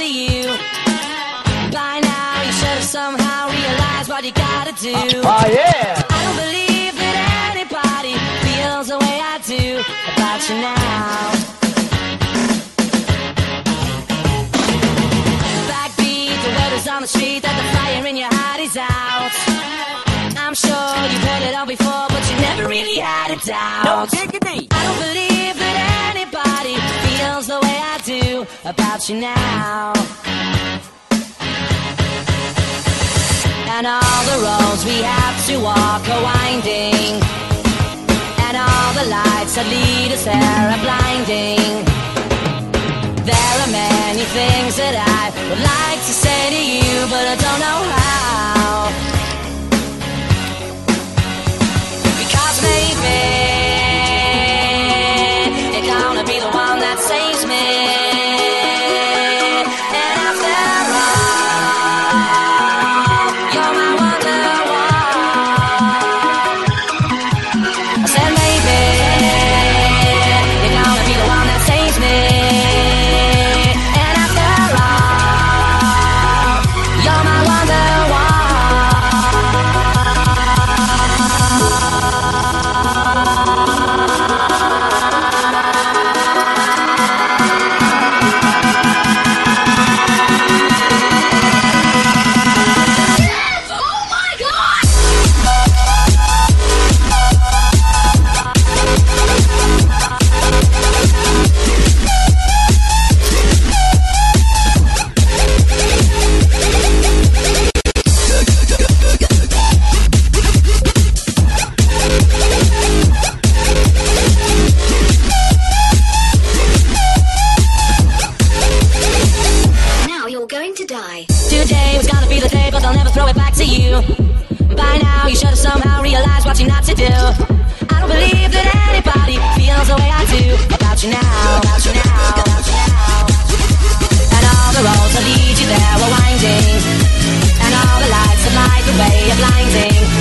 it to you. By now, you should have somehow realized what you gotta do. Oh yeah! I don't believe that anybody feels the way I do about you now. Backbeat, the word is on the street that the fire in your heart is out. I'm sure you've heard it all before, but you never really had a doubt. No diggity! I don't believe about you now. And all the roads we have to walk are winding. And all the lights that lead us there are blinding. There are many things that I would like to say to you, but I don't know how. Because maybe they'll never throw it back to you. By now, you should have somehow realized what you're not to do. I don't believe that anybody feels the way I do about you now, about you now, about you now. And all the roads that lead you there were winding, and all the lights that light the way are blinding.